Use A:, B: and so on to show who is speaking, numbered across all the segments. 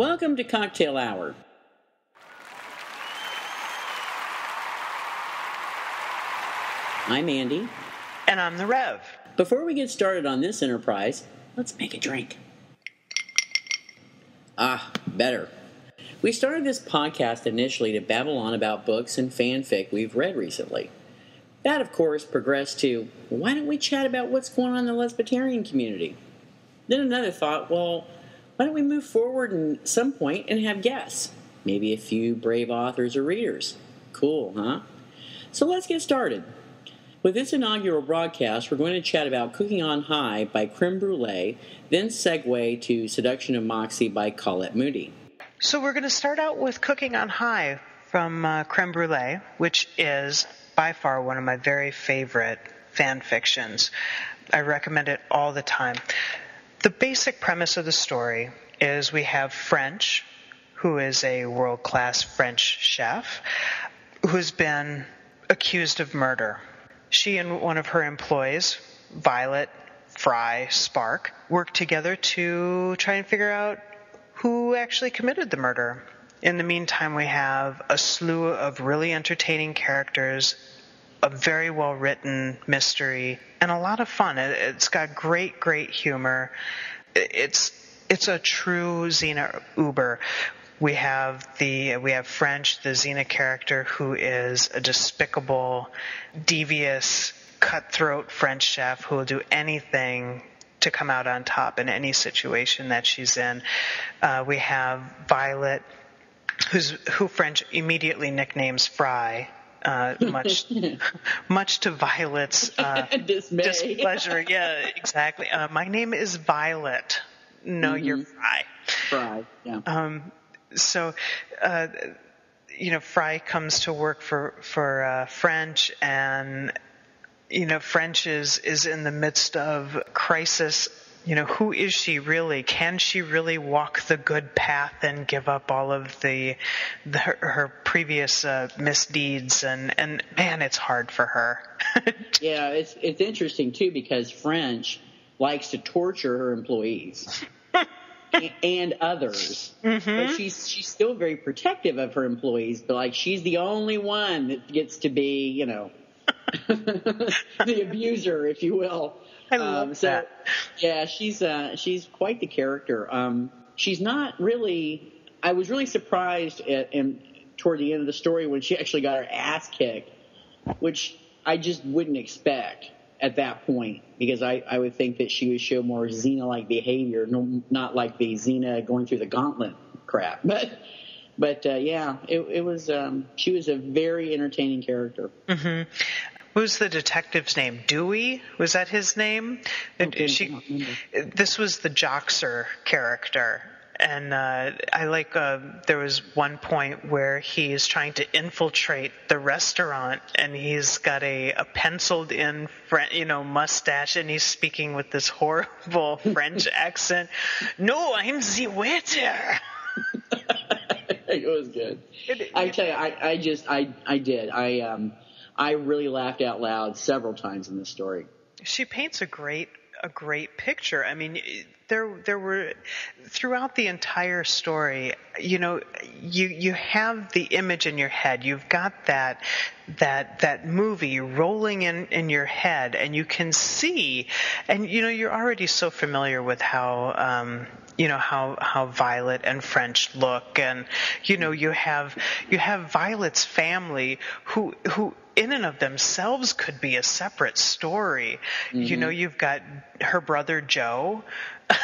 A: Welcome to Cocktail Hour. I'm Andy.
B: And I'm the Rev.
A: Before we get started on this enterprise, let's make a drink. Ah, better. We started this podcast initially to babble on about books and fanfic we've read recently. That, of course, progressed to why don't we chat about what's going on in the lesbian community? Then another thought, well, why don't we move forward at some point and have guests? Maybe a few brave authors or readers. Cool, huh? So let's get started. With this inaugural broadcast, we're going to chat about Cooking on High by Creme Brulee, then segue to Seduction of Moxie by Colette Moody.
B: So we're going to start out with Cooking on High from uh, Creme Brulee, which is by far one of my very favorite fan fictions. I recommend it all the time. The basic premise of the story is we have French, who is a world class French chef, who's been accused of murder she and one of her employees, Violet, Fry, Spark, work together to try and figure out who actually committed the murder. In the meantime, we have a slew of really entertaining characters, a very well written mystery, and a lot of fun. It's got great, great humor. It's it's a true Xena Uber we have the we have French, the Xena character, who is a despicable, devious, cutthroat French chef who will do anything to come out on top in any situation that she's in. Uh, we have Violet, who's who French immediately nicknames Fry. Uh, much, much to Violet's uh, displeasure. Yeah, exactly. Uh, my name is Violet. No, mm-hmm. you're Fry.
A: Fry. Yeah. Um,
B: so, uh, you know, Fry comes to work for for uh, French, and you know, French is is in the midst of crisis. You know, who is she really? Can she really walk the good path and give up all of the, the her, her, previous uh, misdeeds? And and man, it's hard for her.
A: yeah, it's it's interesting too because French likes to torture her employees and others. Mm-hmm. But she's she's still very protective of her employees. But like she's the only one that gets to be, you know, the abuser, if you will.
B: I love um, so, that.
A: Yeah, she's uh, she's quite the character. Um, she's not really. I was really surprised at, and toward the end of the story when she actually got her ass kicked, which I just wouldn't expect at that point because I, I would think that she would show more Xena like behavior, no, not like the Xena going through the gauntlet crap. But but uh, yeah, it, it was um, she was a very entertaining character.
B: Mm-hmm. Was the detective's name? Dewey was that his name?
A: Okay, she,
B: this was the Joxer character, and uh, I like uh, there was one point where he's trying to infiltrate the restaurant, and he's got a, a penciled in, you know, mustache, and he's speaking with this horrible French accent. No, I'm the waiter.
A: it was good. I tell you, I, I just, I, I did. I, um, I really laughed out loud several times in this story.
B: She paints a great a great picture. I mean, there there were throughout the entire story, you know, you you have the image in your head. You've got that that that movie rolling in in your head, and you can see, and you know, you're already so familiar with how. Um, you know how how Violet and French look, and you know you have you have Violet's family who who in and of themselves could be a separate story. Mm-hmm. You know, you've got her brother Joe.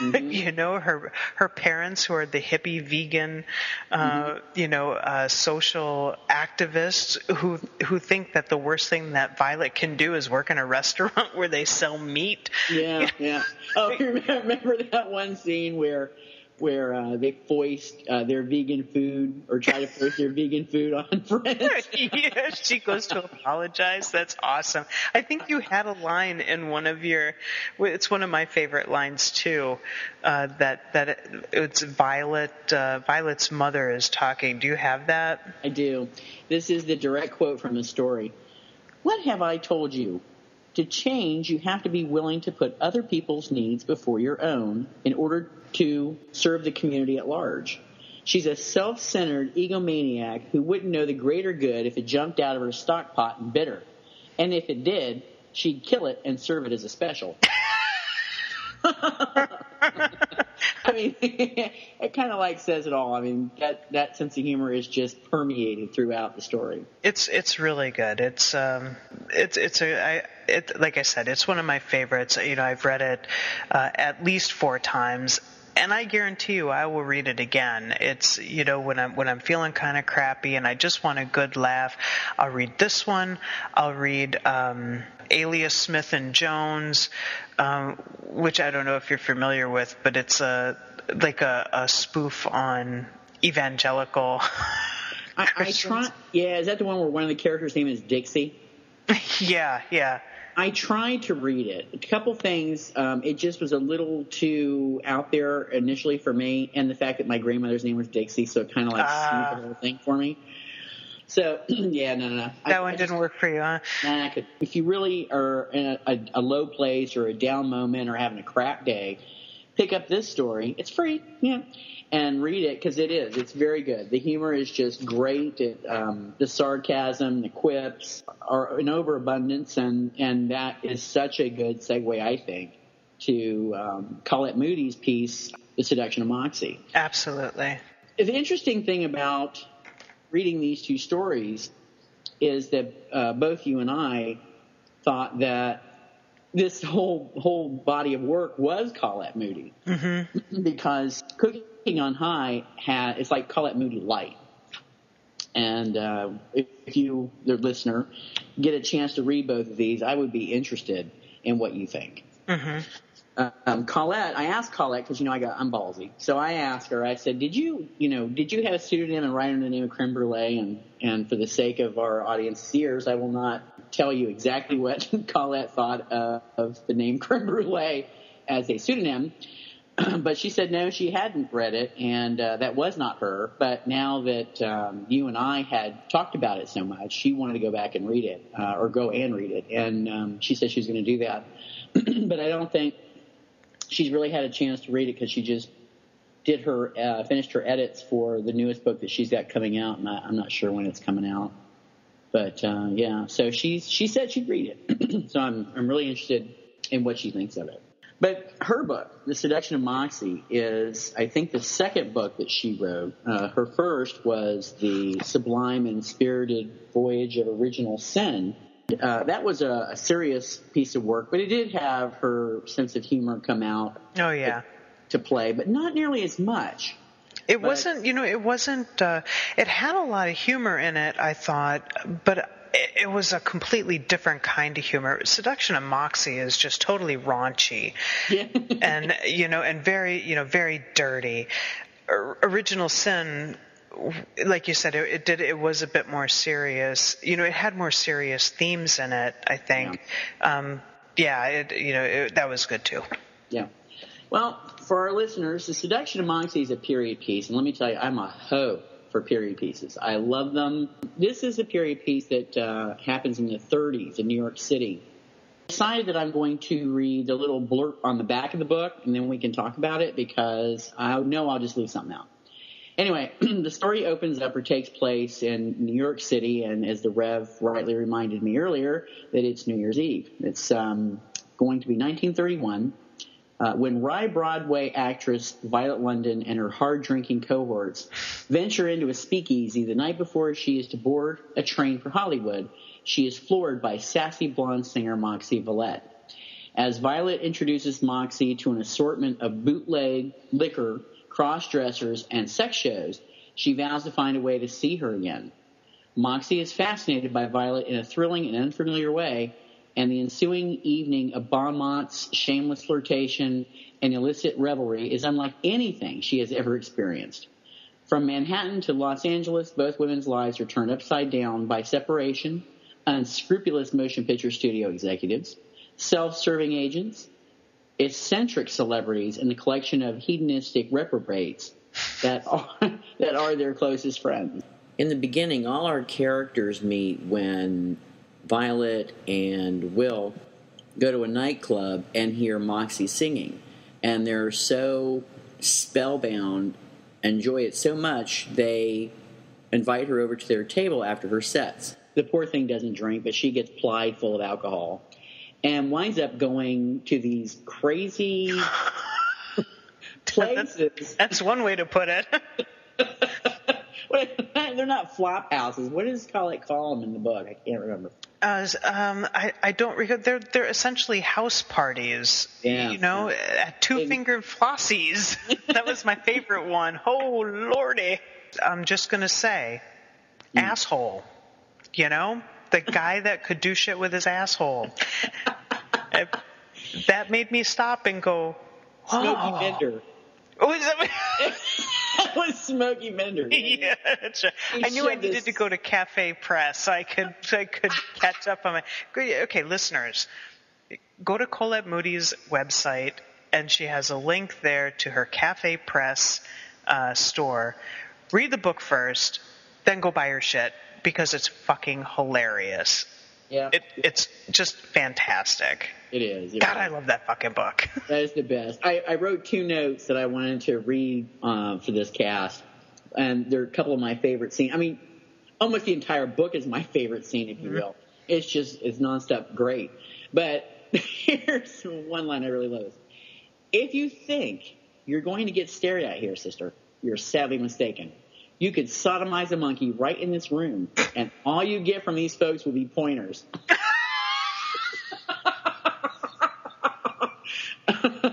B: Mm-hmm. you know her her parents who are the hippie vegan uh, mm-hmm. you know uh, social activists who who think that the worst thing that Violet can do is work in a restaurant where they sell meat
A: yeah yeah oh remember that one scene where where uh, they foist uh, their vegan food or try to foist their vegan food on friends.
B: yeah, she goes to apologize. That's awesome. I think you had a line in one of your. It's one of my favorite lines too. Uh, that that it, it's Violet. Uh, Violet's mother is talking. Do you have that?
A: I do. This is the direct quote from the story. What have I told you? To change, you have to be willing to put other people's needs before your own in order to serve the community at large. She's a self centered egomaniac who wouldn't know the greater good if it jumped out of her stock pot and bit her. And if it did, she'd kill it and serve it as a special. I mean, it kind of like says it all. I mean, that that sense of humor is just permeated throughout the story.
B: It's it's really good. It's um it's it's a I it like I said, it's one of my favorites. You know, I've read it uh, at least four times, and I guarantee you I will read it again. It's you know when I'm when I'm feeling kind of crappy and I just want a good laugh, I'll read this one. I'll read um, Alias Smith and Jones, um, which I don't know if you're familiar with, but it's a like a, a spoof on evangelical.
A: I, I try. Yeah, is that the one where one of the characters' name is Dixie?
B: yeah, yeah.
A: I tried to read it. A couple things. Um, it just was a little too out there initially for me, and the fact that my grandmother's name was Dixie, so it kind of like uh, the whole thing for me. So yeah, no, no, no.
B: That I, one I didn't just, work for you, huh?
A: Nah, could, if you really are in a, a, a low place or a down moment or having a crap day, pick up this story. It's free, yeah, and read it because it is. It's very good. The humor is just great. It, um, the sarcasm, the quips are in overabundance, and and that is such a good segue, I think, to um, Colette Moody's piece, "The Seduction of Moxie."
B: Absolutely.
A: The interesting thing about reading these two stories is that uh, both you and I thought that this whole whole body of work was Colette Moody mm-hmm. because Cooking on High had it's like Colette Moody light. And uh, if, if you, the listener, get a chance to read both of these, I would be interested in what you think. Mm-hmm. Um, Colette, I asked Colette because you know I got I'm ballsy, so I asked her. I said, "Did you, you know, did you have a pseudonym and write under the name of Creme Brulee?" And and for the sake of our audience's ears, I will not tell you exactly what Colette thought uh, of the name Creme Brulee as a pseudonym. but she said no, she hadn't read it, and uh, that was not her. But now that um, you and I had talked about it so much, she wanted to go back and read it, uh, or go and read it, and um, she said she was going to do that. but I don't think she's really had a chance to read it because she just did her uh, finished her edits for the newest book that she's got coming out, and I, am not sure when it's coming out. But uh, yeah, so she she said she'd read it, so I'm I'm really interested in what she thinks of it. But her book, The Seduction of Moxie, is I think the second book that she wrote. Uh, her first was the Sublime and Spirited Voyage of Original Sin. Uh, that was a, a, serious piece of work, but it did have her sense of humor come out.
B: Oh yeah,
A: to, to play, but not nearly as much.
B: It but, wasn't, you know, it wasn't, uh, it had a lot of humor in it, I thought, but it, it was a completely different kind of humor. Seduction of Moxie is just totally raunchy. Yeah. and, you know, and very, you know, very dirty. Original Sin like you said, it, it, did. It was a bit more serious. You know, it had more serious themes in it. I think. Yeah. Um, yeah it, you know, it, that was good too.
A: Yeah. Well, for our listeners, The Seduction of Moxie is a period piece, and let me tell you, I'm a hoe for period pieces. I love them. This is a period piece that uh, happens in the 30s in New York City. I decided that I'm going to read the little blurb on the back of the book, and then we can talk about it because I know I'll just leave something out. Anyway, the story opens up or takes place in New York City, and as the Rev rightly reminded me earlier, that it's New Year's Eve. It's um, going to be 1931 uh, when wry Broadway actress Violet London and her hard drinking cohorts venture into a speakeasy the night before she is to board a train for Hollywood, she is floored by sassy blonde singer Moxie Vallette. As Violet introduces Moxie to an assortment of bootleg liquor, cross dressers, and sex shows, she vows to find a way to see her again. Moxie is fascinated by Violet in a thrilling and unfamiliar way and the ensuing evening of bon mots shameless flirtation and illicit revelry is unlike anything she has ever experienced. From Manhattan to Los Angeles, both women's lives are turned upside down by separation, unscrupulous motion picture studio executives, self-serving agents, eccentric celebrities, and the collection of hedonistic reprobates that are, that are their closest friends. In the beginning, all our characters meet when Violet and Will go to a nightclub and hear Moxie singing, and they're so spellbound, enjoy it so much they invite her over to their table after her sets. The poor thing doesn't drink, but she gets plied full of alcohol and winds up going to these crazy places.
B: That's one way to put it.
A: They're not flop houses. What does Colette call them in the book? I can't remember.
B: Uh, um, I, I don't recall. They're they're essentially house parties.
A: Yeah,
B: you know, two fingered flossies. that was my favorite one. Oh lordy! I'm just gonna say, mm. asshole. You know, the guy that could do shit with his asshole. It, that made me stop and go.
A: Oh. Smokey Bender.
B: Oh, is that?
A: that was Smokey Bender.
B: Yeah, that's right. I knew I needed to go to Cafe Press so I could so I could catch up on my. Okay, listeners, go to Colette Moody's website, and she has a link there to her Cafe Press uh, store. Read the book first, then go buy her shit because it's fucking hilarious.
A: Yeah.
B: It, it's just fantastic.
A: It is. It
B: God,
A: is.
B: I love that fucking book.
A: that is the best. I, I wrote two notes that I wanted to read uh, for this cast, and they're a couple of my favorite scenes. I mean, almost the entire book is my favorite scene, if you mm-hmm. will. It's just it's nonstop great. But here's one line I really love. If you think you're going to get stared at here, sister, you're sadly mistaken. You could sodomize a monkey right in this room, and all you get from these folks will be pointers.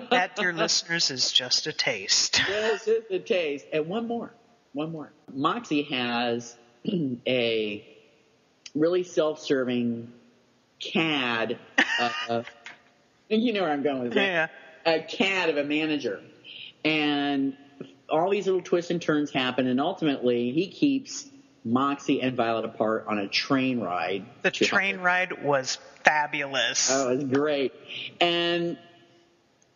B: that, dear listeners, is just a taste.
A: Yes, just a taste. And one more. One more. Moxie has a really self serving CAD. Uh, you know where I'm going with that.
B: Yeah.
A: A CAD of a manager. And all these little twists and turns happen, and ultimately he keeps Moxie and Violet apart on a train ride.
B: The train ride was fabulous.
A: Oh, it was great. And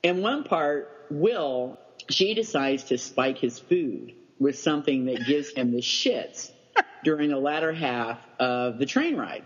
A: in one part, Will, she decides to spike his food with something that gives him the shits during the latter half of the train ride.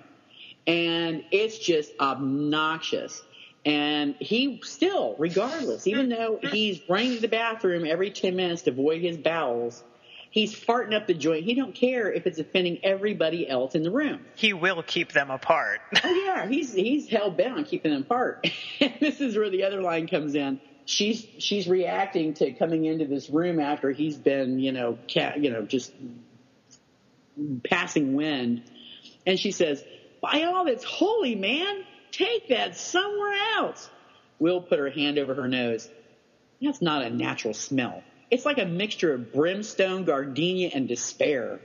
A: And it's just obnoxious. And he still, regardless, even though he's running to the bathroom every 10 minutes to void his bowels, he's farting up the joint. He don't care if it's offending everybody else in the room.
B: He will keep them apart.
A: oh yeah, he's he's hell bent on keeping them apart. and this is where the other line comes in. She's she's reacting to coming into this room after he's been, you know, ca- you know, just passing wind, and she says, "By all that's holy, man." Take that somewhere else. Will put her hand over her nose. That's not a natural smell. It's like a mixture of brimstone, gardenia, and despair.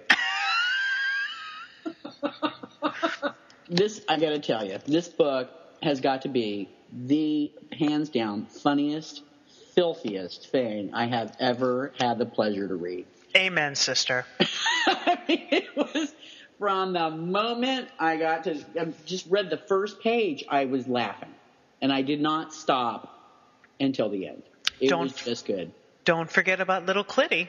A: this, I gotta tell you, this book has got to be the hands down funniest, filthiest thing I have ever had the pleasure to read.
B: Amen, sister.
A: I mean, it was from the moment I got to I just read the first page, I was laughing, and I did not stop until the end. It don't, was just good.
B: Don't forget about little Clitty.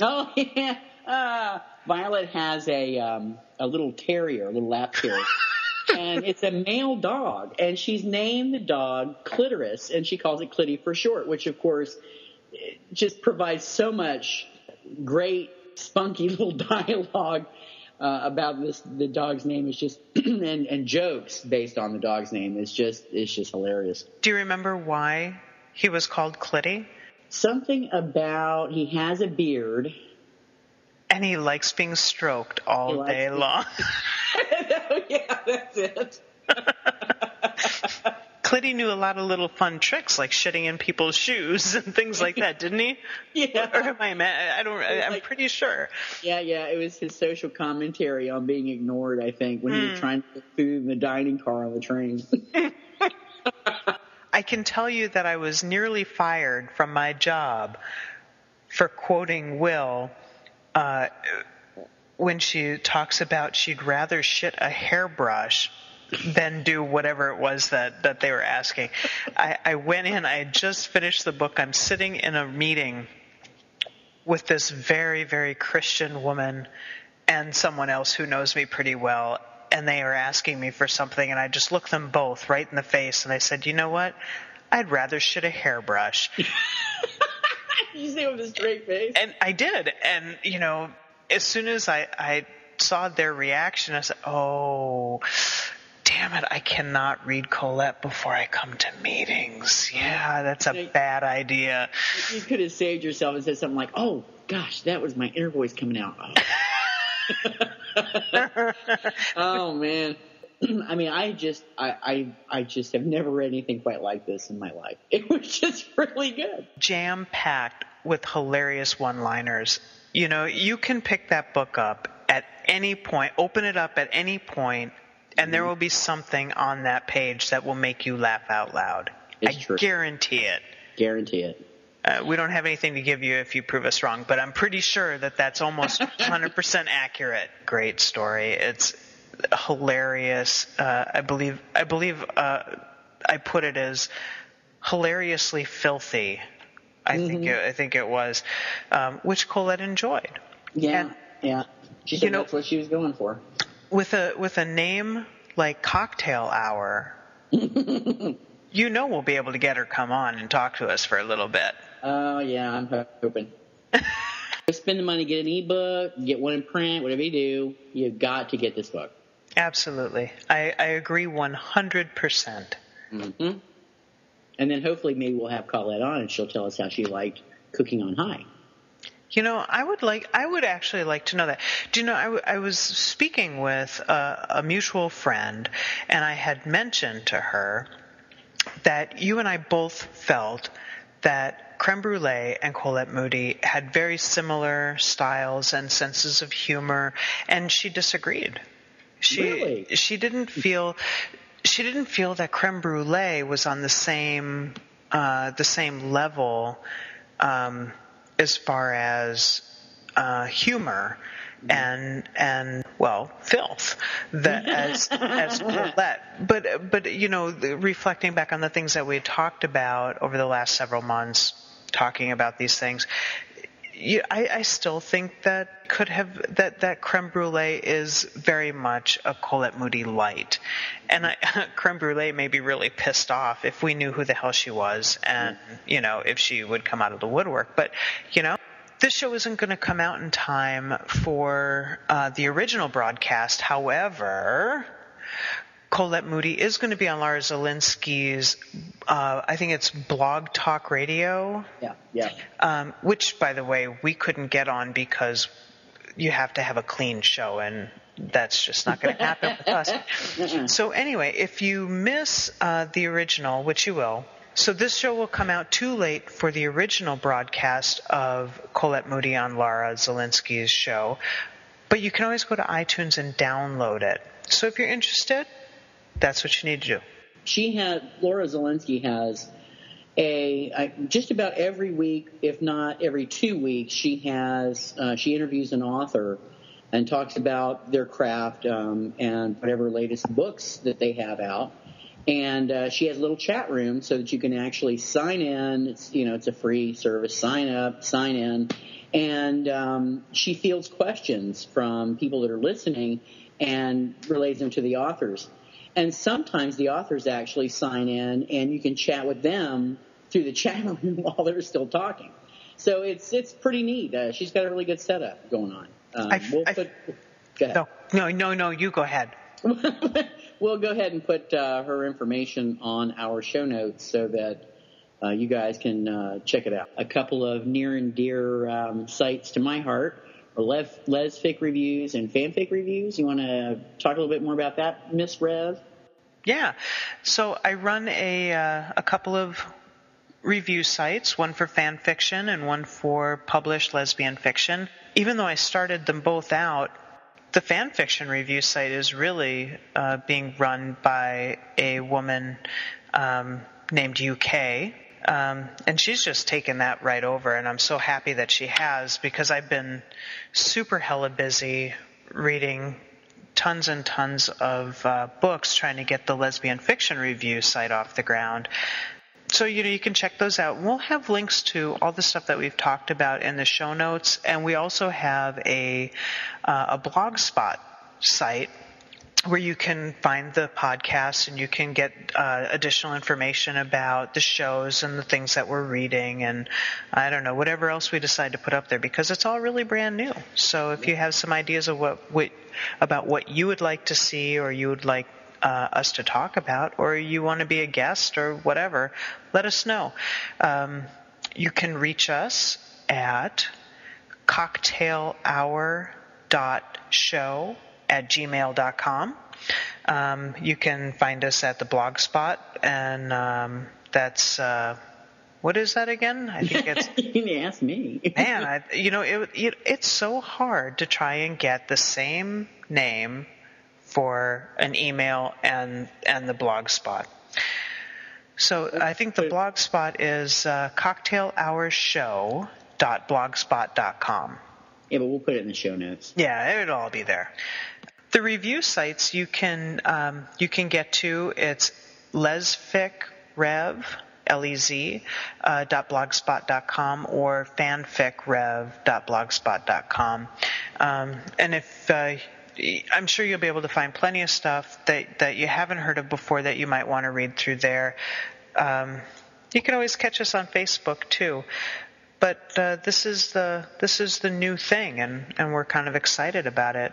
A: Oh yeah, uh, Violet has a um, a little terrier, a little lap terrier. and it's a male dog, and she's named the dog Clitoris, and she calls it Clitty for short, which of course just provides so much great, spunky little dialogue uh, about this the dog's name is just and, and jokes based on the dog's name is just it's just hilarious.
B: Do you remember why he was called Clitty?
A: Something about he has a beard.
B: And he likes being stroked all day long.
A: yeah, that's it.
B: Clitty knew a lot of little fun tricks like shitting in people's shoes and things like that, didn't he?
A: yeah.
B: Or am I mad? I don't. I'm like, pretty sure.
A: Yeah, yeah. It was his social commentary on being ignored. I think when mm. he was hmm. trying to put food in the dining car on the train.
B: I can tell you that I was nearly fired from my job for quoting Will uh, when she talks about she'd rather shit a hairbrush then do whatever it was that, that they were asking. I, I went in, I had just finished the book. I'm sitting in a meeting with this very, very Christian woman and someone else who knows me pretty well. and they are asking me for something, and I just looked them both right in the face, and I said, you know what? I'd rather shit a hairbrush.
A: you say with a straight face.
B: And I did. And, you know, as soon as I, I saw their reaction, I said, oh, damn it, I cannot read Colette before I come to meetings. Yeah, that's a bad idea.
A: You could have saved yourself and said something like, oh, gosh, that was my inner voice coming out. Oh, oh man. I mean, I just, I, I, I just have never read anything quite like this in my life. It was just really good.
B: Jam packed with hilarious one liners. You know, you can pick that book up at any point, open it up at any point, and there mm-hmm. will be something on that page that will make you laugh out loud.
A: It's
B: I
A: true.
B: guarantee it.
A: Guarantee it.
B: Uh, we don't have anything to give you if you prove us wrong, but I'm pretty sure that that's almost 100% accurate. Great story. It's hilarious. Uh, I believe. I believe. Uh, I put it as hilariously filthy. I mm-hmm. think. It, I think it was, um, which Colette enjoyed.
A: Yeah. And, yeah. She said you know, that's what she was going for.
B: With a with a name like Cocktail Hour. you know we'll be able to get her come on and talk to us for a little bit.
A: Oh yeah, I'm hoping. Spend the money, get an ebook, get one in print, whatever you do, you've got to get this book.
B: Absolutely. I, I agree 100%. percent
A: mm hmm And then hopefully maybe we'll have Colette on and she'll tell us how she liked cooking on high.
B: You know, I would like, I would actually like to know that. Do you know, I, w- I was speaking with a, a mutual friend and I had mentioned to her that you and I both felt that Creme Brulee and Colette Moody had very similar styles and senses of humor, and she disagreed. She
A: really?
B: she didn't feel she didn't feel that creme brulee was on the same uh, the same level um, as far as uh, humor and and well filth that as as Colette. But but you know reflecting back on the things that we talked about over the last several months, talking about these things, you, I, I, still think that could have that that creme brulee is very much a Colette Moody light, and I, creme brulee may be really pissed off if we knew who the hell she was, and you know if she would come out of the woodwork. But you know, this show isn't going to come out in time for uh, the original broadcast. However, Colette Moody is going to be on Laura Zielinsky's, uh, I think it's Blog Talk Radio.
A: Yeah, yeah.
B: Um, which, by the way, we couldn't get on because you have to have a clean show, and that's just not going to happen with us. So, anyway, if you miss uh, the original, which you will, so this show will come out too late for the original broadcast of Colette Moody on Lara Zielinsky's show, but you can always go to iTunes and download it. So if you're interested, that's what you need to do.
A: She had Laura Zielinsky has a just about every week, if not every two weeks, she has uh, she interviews an author and talks about their craft um, and whatever latest books that they have out. And uh, she has a little chat room so that you can actually sign in. It's you know it's a free service. Sign up, sign in, and um, she fields questions from people that are listening and relays them to the authors. And sometimes the authors actually sign in and you can chat with them through the chat room while they're still talking. So it's it's pretty neat. Uh, she's got a really good setup going on. Um, I, we'll
B: I,
A: put,
B: no, no, no, no. You go ahead.
A: we'll go ahead and put uh, her information on our show notes so that uh, you guys can uh, check it out. A couple of near and dear um, sites to my heart Les, lesfic reviews and fanfic reviews. You want to talk a little bit more about that, Miss Rev?
B: Yeah. So I run a uh, a couple of review sites, one for fan fiction and one for published lesbian fiction. Even though I started them both out, the fan fiction review site is really uh, being run by a woman um, named UK. Um, and she's just taken that right over, and I'm so happy that she has because I've been super hella busy reading tons and tons of uh, books trying to get the lesbian fiction review site off the ground. So you know you can check those out. We'll have links to all the stuff that we've talked about in the show notes, and we also have a uh, a blogspot site where you can find the podcast and you can get uh, additional information about the shows and the things that we're reading and I don't know whatever else we decide to put up there because it's all really brand new. So if you have some ideas of what, what about what you would like to see or you would like uh, us to talk about or you want to be a guest or whatever, let us know. Um, you can reach us at cocktailhour.show at gmail.com. Um, you can find us at the blogspot, and um, that's uh, what is that again?
A: I think it's. you can ask me.
B: man, I, you know, it, it, it's so hard to try and get the same name for an email and and the blogspot. So I think the blogspot is uh, cocktailhourshow.blogspot.com.
A: Yeah, but we'll put it in the show notes.
B: Yeah, it'll all be there. The review sites you can um, you can get to it's lezficrev L-E-Z, uh, .blogspot.com or fanficrev.blogspot.com. Um, and if uh, I'm sure you'll be able to find plenty of stuff that, that you haven't heard of before that you might want to read through there. Um, you can always catch us on Facebook too. But uh, this is the this is the new thing, and, and we're kind of excited about it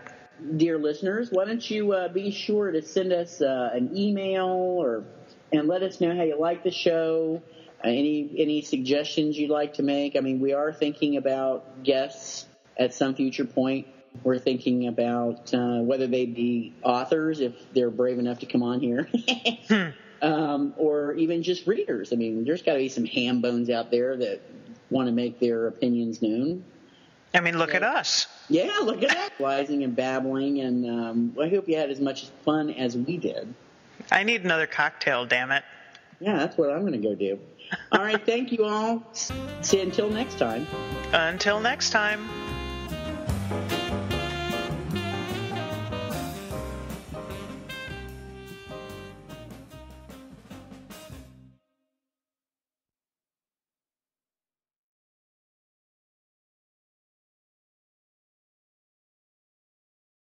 A: dear listeners, why don't you uh, be sure to send us uh, an email or and let us know how you like the show. Uh, any any suggestions you'd like to make? I mean, we are thinking about guests at some future point. We're thinking about uh, whether they'd be authors if they're brave enough to come on here, hmm. um, or even just readers. I mean, there's got to be some ham bones out there that want to make their opinions known.
B: I mean, look at us.
A: Yeah, look at that. Wising and babbling, and um, I hope you had as much fun as we did.
B: I need another cocktail, damn it.
A: Yeah, that's what I'm going to go do. All right, thank you all. See you until next time.
B: Until next time.